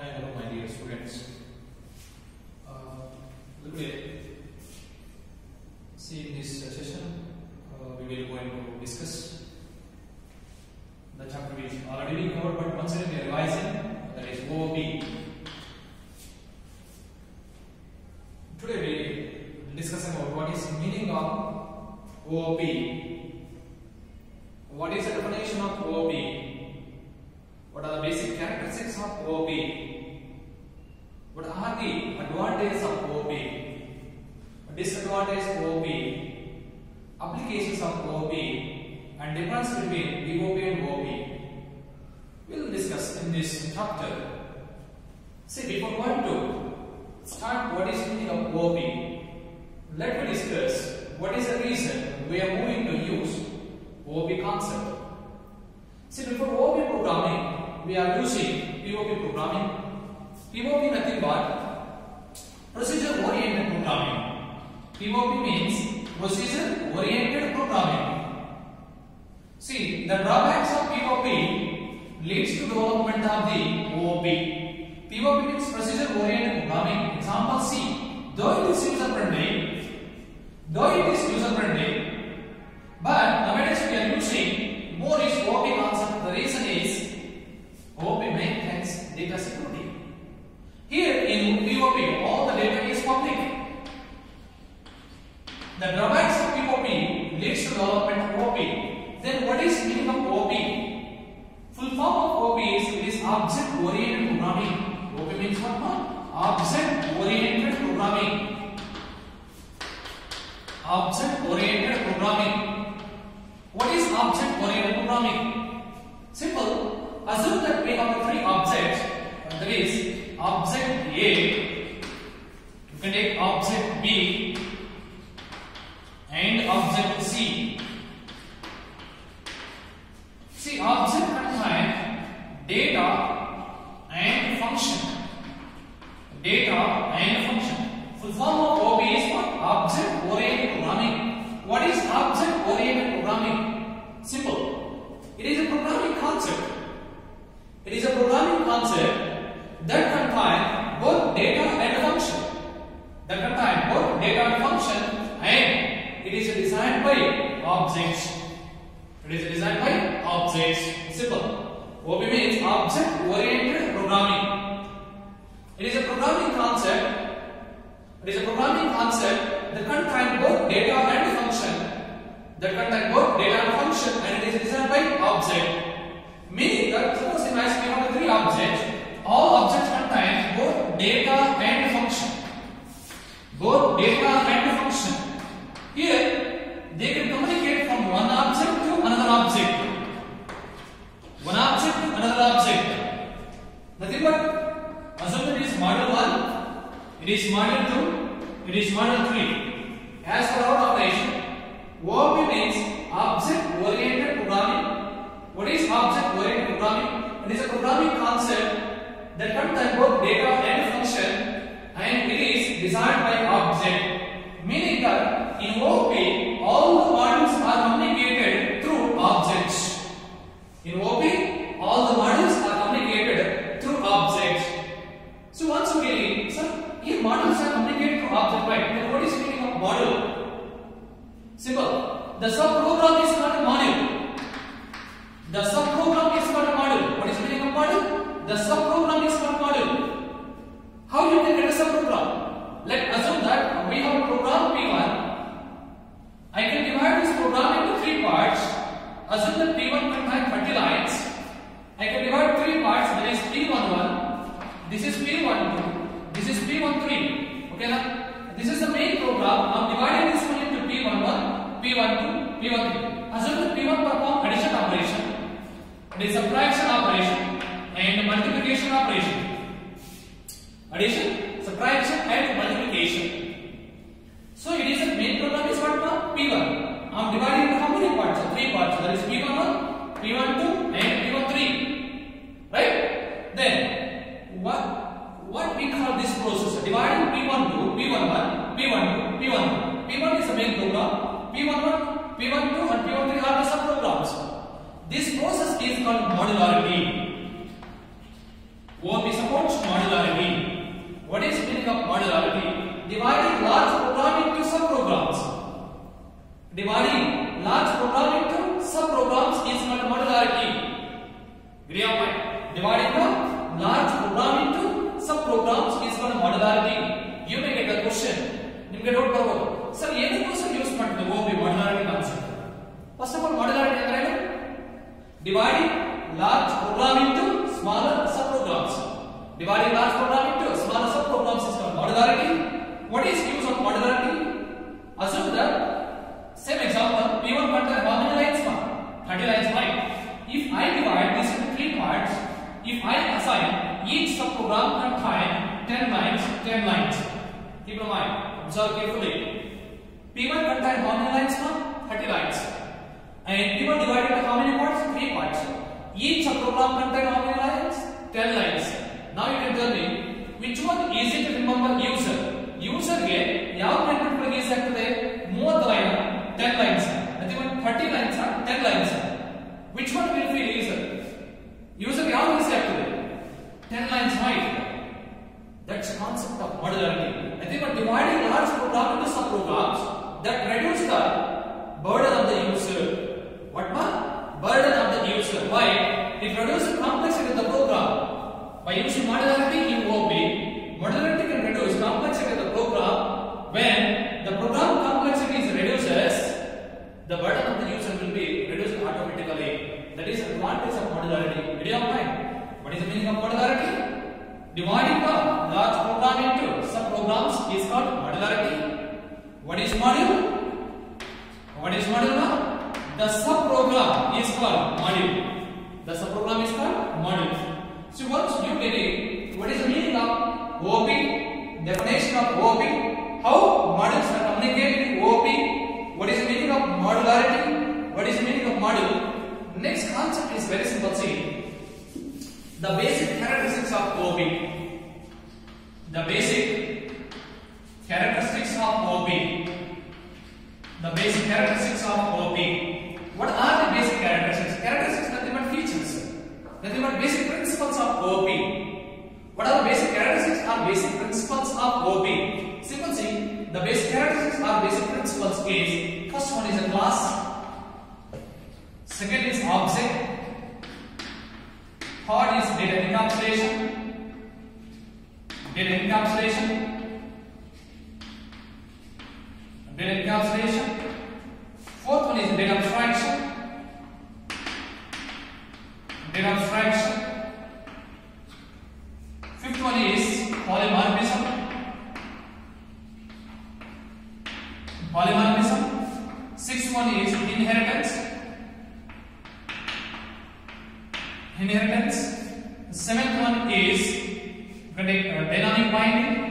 Hi, hello my dear students. Uh, look at, see in this session uh, we will going to discuss applications of OP and difference between DOP and OP. We'll discuss in this chapter. See, before going to start what is meaning of OP, let me discuss what is the reason we are moving to use OP concept. See, before OP programming, we are using POP programming. POP nothing but procedure-oriented programming. POP means Procedure Oriented Programming. See, the drawbacks of POP leads to development of the OOP. POP means Procedure Oriented Programming. Example C. Though it is user friendly, though it is user friendly, but nowadays we are using more is OOP concept. The reason is OOP maintains data security. object-oriented programming. What is object-oriented programming? Simple. Assume that we have three objects. That is object A. You can take object B and object C. See, object contains data and function. Data and function. Full form of OB is what? Object oriented programming. What is object-oriented programming? Simple. It is a programming concept. It is a programming concept that combines both data and function. That combines both data and function and it is designed by objects. It is designed by objects. Simple. OP means object-oriented programming. It is a programming concept. It is a programming concept the content both data and function. The content both data and function and it is represented by object. Meaning that suppose this image we have three objects. All objects contain both data and function. Both data and function. Here they can communicate from one object to another object. One object to another object. Nothing but it is model 1, it is model 2, it is model 3. as for our operation, OOP means object oriented programming. What is object oriented programming? It is a programming concept that contains both data and function and it is designed by object. P1 3. Assume that P1 perform addition operation, and subtraction operation, and multiplication operation. Addition, subtraction, and multiplication. So it is a main program is what now? P1. I am dividing into how many parts? Three parts. That is P1 1, P1 2, and P1 3. Right? Then what? What we call this process? Dividing P1 2, P1 1, P1 2, P1 1. P1 is the main program. P1 1 P1, P12 and P1, P13 are the subprograms. This process is called modularity. What is support modularity. What is meaning of modularity? Dividing large program into subprograms. Dividing large program into subprograms is called modularity. Agree on my dividing the large program into subprograms is called modularity. You may get a question. You may get a ನಿಮಗೆ doubt ಬರಬಹುದು sir ಏನಕ್ಕೋಸ್ಕರ use ಮಾಡ್ತೀವಿ O B ಮಾಡ್ಲಾರ First of all, what modular diagram. Divide large program into smaller subprograms. Divide large program into smaller subprograms is called modularity. What is use of modularity? Assume that same example, P1 contains how many lines? 30 lines, right? If I divide this into three parts, if I assign each subprogram and time 10 lines, 10 lines. Keep in mind, observe carefully. P1 contains how many lines? 30 lines. and we were divided into how many parts? Three parts. Each program contained how many lines? Ten lines. Now you can tell me which one easy to remember user. User ಗೆ ಯಾವ content ಗಳಿಗೆ use ಆಗ್ತದೆ 30 line 10 lines ಅಥವಾ 30 lines 10 lines which one will feel user user ಯಾವ use ಆಗ್ತದೆ 10 lines right that's concept of modularity i think dividing large program into sub programs that reduce the YMC modularity in OP, modularity can reduce complexity of the program when the program complexity is reduces, the burden of the user will be reduced automatically. That is advantage of modularity. Idea of mind. What is the meaning of modularity? Dividing the large program into subprograms is called modularity. What is module? What is module? The subprogram is called module. The subprogram is called module. So once you get it, what is the meaning of OP? Definition of OP. How models are communicated in OP. What is the meaning of modularity? What is the meaning of module? Next concept is very simple. See, the basic characteristics of OP. The basic characteristics of OP. The basic characteristics of OP. What are the basic characteristics? Characteristics nothing but features. Nothing but basic principles of OP. What are the basic characteristics or basic principles of OP? Sequencing, the basic characteristics or basic principles is first one is a class, second is object, third is data encapsulation, data encapsulation, data encapsulation, fourth one is data abstraction, data abstraction, one is polymorphism polymorphism sixth one is inheritance inheritance the seventh one is dynamic binding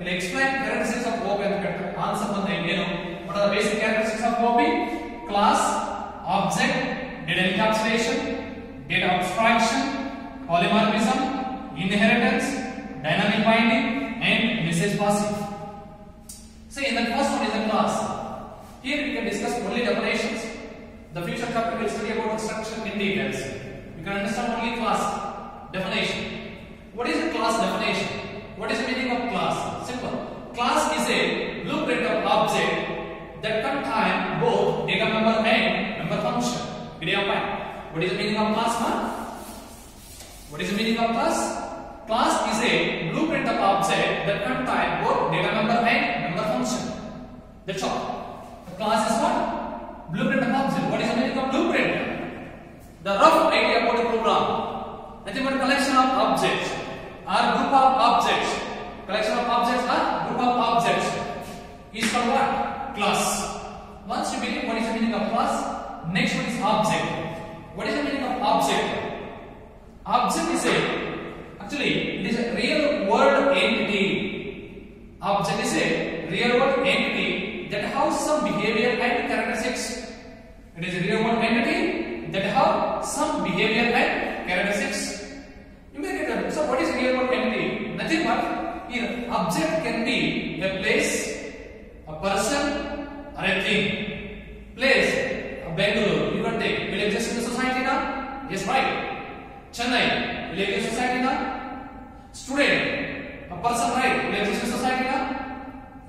In explain characteristics of OP ಅಂತ ಹೇಳ್ತಾರೆ concept what are the basic characteristics of OP class object data encapsulation data abstraction polymorphism inheritance dynamic binding and message passing See, in the first one is a class here we can discuss only definitions the future chapter will study about structure in details you can understand only class definition what is a class definition what is the meaning of class? Simple. Class is a blueprint of object that contain both data member and member function. Did you find? What is the meaning of class, man? What is the meaning of class? Class is a blueprint of object that contain both data member and member function. That's all. The class is what? Blueprint of object. What is the meaning of blueprint? The rough idea about a program. Nothing but collection of objects or group of objects collection of objects or group of objects is called what? Class. Once you believe what is the meaning of class, next one is object. What is the meaning of object? Object is a, actually it is a real world entity. Object is a real world entity that has some behavior and characteristics. It is a real world entity that has some behavior and characteristics. You may get So what is real world object can be a place, a person, or a thing. Place, a Bangalore, you can take. Will exist in the society now? Yes, right. Chennai, will exist in society now? Student, a person, right? Will exist in society now?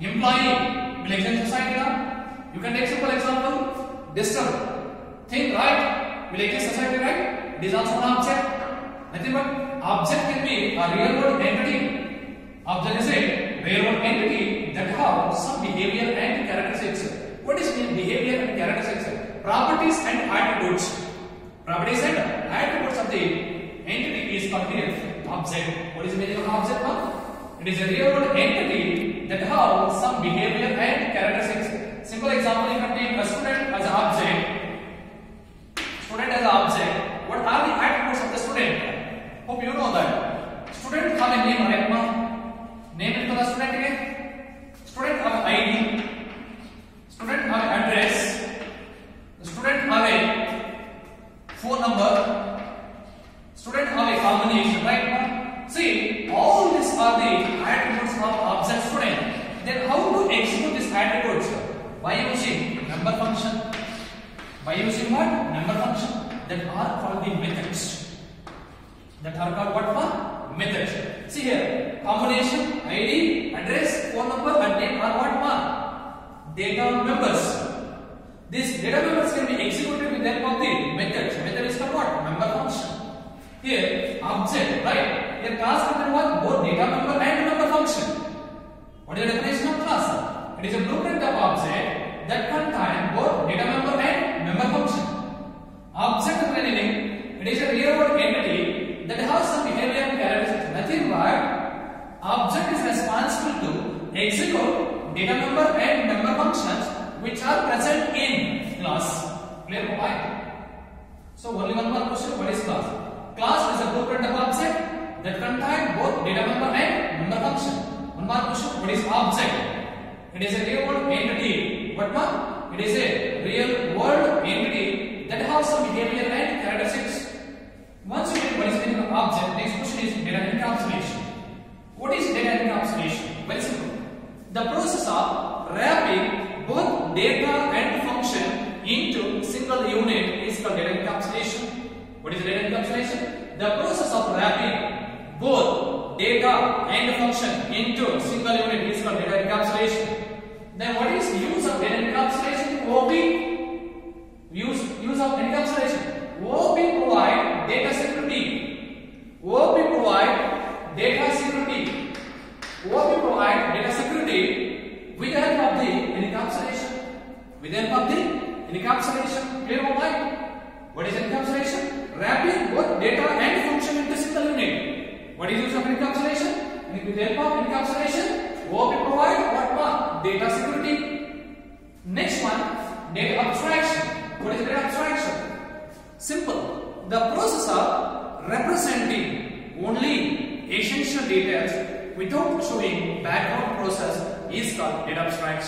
Employee, will exist in society now? You can take simple example. Disturb, thing, right? Will exist in society, right? It is also an object. Nothing but object can be a real world entity Observation, railroad entity that have some behavior and characteristics. What is mean behavior and characteristics? Properties and attributes. Properties and attributes of the entity is considered object. What is meaning of object? It is a railroad entity that have some behavior and characteristics. Simple example, you can take a student as an object. Student as an object. What are the attributes of the student? Hope you know that. Student have a name, right? Name इनका student है Here, object, right? A class contain was both data member and member function. What is the definition of class? It is a blueprint of object that contain both data member and member function. Object meaning it is a real-world entity that has some behavior and characteristics. Nothing but object is responsible to execute data member and member functions which are present in class. Clear point? So only one more question. What is class? class is a blueprint of object that contain both data member and member function. One more question, what is object? It is a real world entity. What one? It is a real world entity that has some behavior and characteristics. Once you get what is meaning of object, next question is data encapsulation. What is data encapsulation? Very simple. The process of wrapping both data and function into single unit is called data encapsulation. What is data encapsulation? The process of wrapping both data and function into single unit is called data encapsulation. Then what is use of data encapsulation? OP. Use, use of encapsulation. OP provide.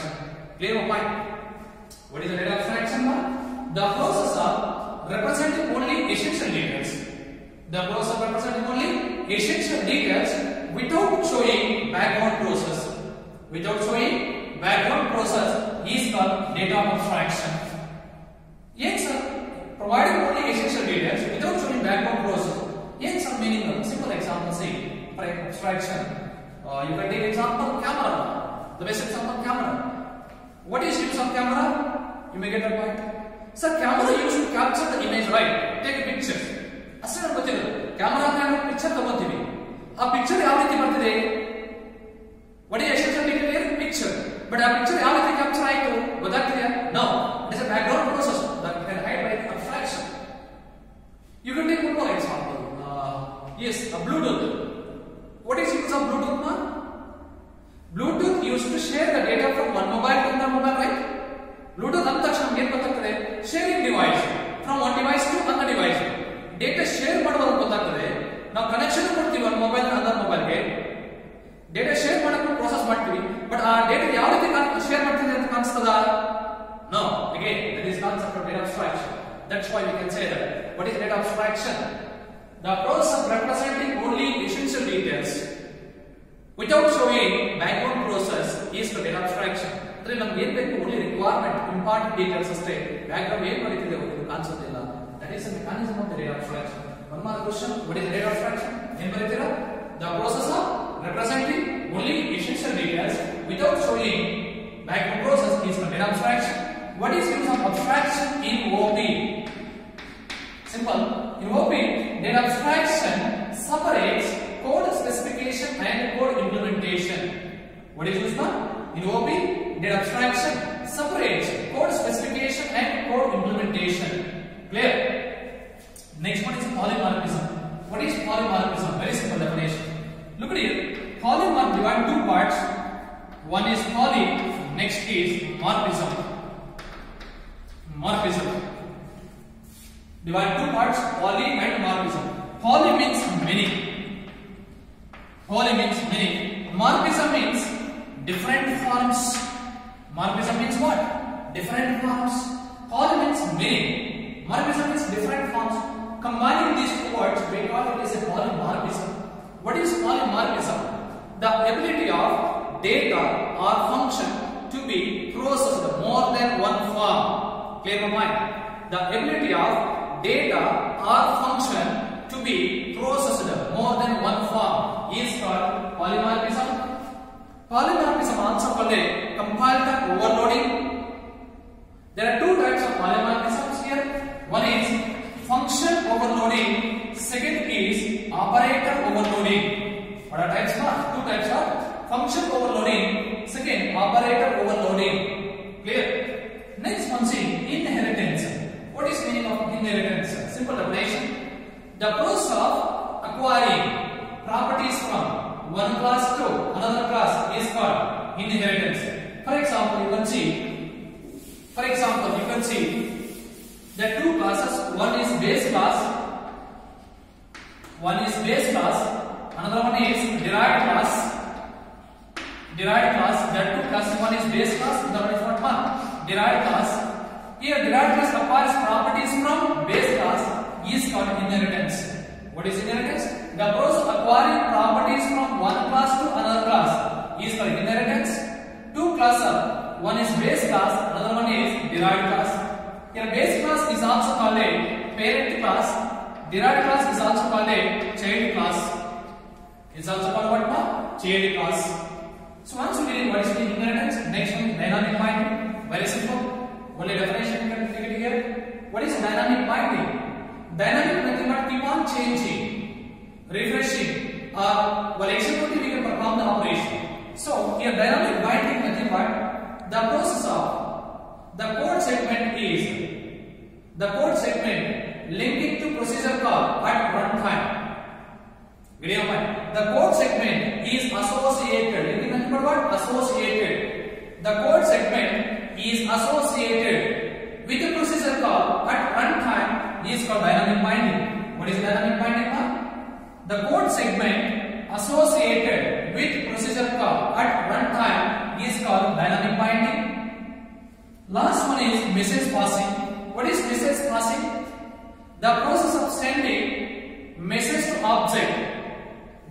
fraction. Clear point? What is the data abstraction? fraction one? The process of representing only essential details. The process of representing only essential details without showing background process. Without showing background process is called data abstraction. Yes, sir. Providing only essential details without showing background process. Yes, some meaning. Simple example, say, for Uh, you can take example camera. The best example camera. What is use of camera? You may get a point. Sir, camera you should capture the image, right? Take pictures. Asal Camera picture A ಅಷ್ಟೇ ಗೊತ್ತಿಲ್ಲ camera ನಾವು picture What is essential to take a picture? But a picture ಆ picture ಯಾವ ರೀತಿ capture ಆಯಿತು ಗೊತ್ತಾಗ್ತಿದೆಯಾ No. No, again, that is concept of data abstraction. That's why we can say that. What is data abstraction? The process of representing only essential details without showing background process is the data abstraction. ಅದರಲ್ಲಿ ನಮ್ಗೆ ಏನ್ ಬೇಕು only requirement important details ಅಷ್ಟೇ background ಏನ್ ನಡೀತಿದೆ ಅವ್ರಿಗೆ ಕಾಣಿಸೋದಿಲ್ಲ that is mechanism of rate of fraction one mark question what is rate of fraction ಏನ್ ಬರೀತೀರಾ the process of representing only essential details showing Microprocess is contained abstraction. What is use of abstraction in OP? Simple. In OP, data abstraction separates code specification and code implementation. What is use of In OP, data abstraction separates code specification and code implementation. Clear? Next one is polymorphism. What is polymorphism? Very simple definition. Look at here. Polymorph divides two parts. One is poly Next is morphism. Morphism. Divide two parts, poly and morphism. Poly means many. Poly means many. Morphism means different forms. Morphism means what? Different forms. Poly means many. Morphism means different forms. Combining these two words, we call it as a polymorphism. What is polymorphism? The ability of data or function to be processed more than one form. Clear my mind? The ability of data or function to be processed more than one form is called polymorphism. Polymorphism also called a compiled overloading. There are two types of polymorphisms here. One is function overloading. Second is operator overloading. What are types? of Two types of function overloading, second operator overloading. Clear? Next one see inheritance. What is meaning of inheritance? Simple definition. The process of acquiring properties from one class to another class is called inheritance. For example, you can see, for example, you can see the two classes, one is base class, one is base class, another one is derived class, derived class, that two class one is base class, the other is what mark. Derived class. Here derived class acquires properties from base class is called inheritance. What is inheritance? The process acquiring properties from one class to another class is called inheritance. Two class are one is base class, another one is derived class. Here base class is also called parent class. Derived class is also called child class. is also called what now? Child class. So once we did what is the inheritance, next one is dynamic binding. Very simple. Only definition we can figure here. What is dynamic binding? Dynamic nothing but keep on changing, refreshing, or uh, while executing we can perform the operation. So here dynamic binding nothing but the process of the code segment is the code segment linking to procedure call at runtime. Video The code segment is associated. You remember what? Associated. The code segment is associated with a processor. call at runtime is called dynamic binding. What is dynamic binding now? The code segment associated with processor call at runtime is called dynamic binding. Last one is message passing. What is message passing? The process of sending message to object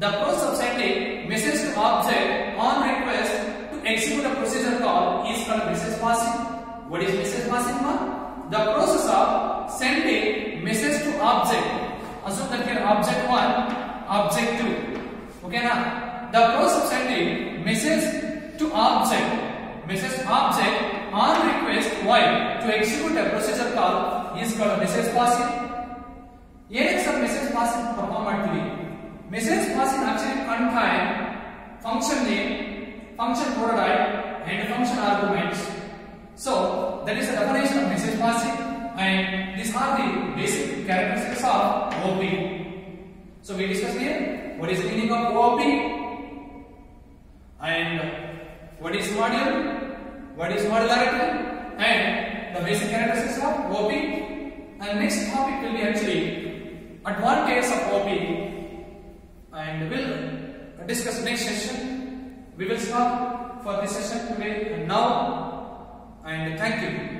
The process of sending message to object on request to execute a procedure call is called message passing. What is message passing Ma? The process of sending message to object. Assume that here object 1, object 2. Okay na? The process of sending message to object, message object on request while to execute a procedure call is called message passing. ಏನೇನು sir message passing perform ಮಾಡ್ತೀವಿ Message passing actually option function name, function prototype and function arguments. So that is the definition of message passing and these are the basic characteristics of OOP. So we discussed here what is the meaning of OOP and what is module, what is modularity and the basic characteristics of OOP and next topic will be actually advantages of OOP and we'll discuss next session. We will stop for this session today and now and thank you.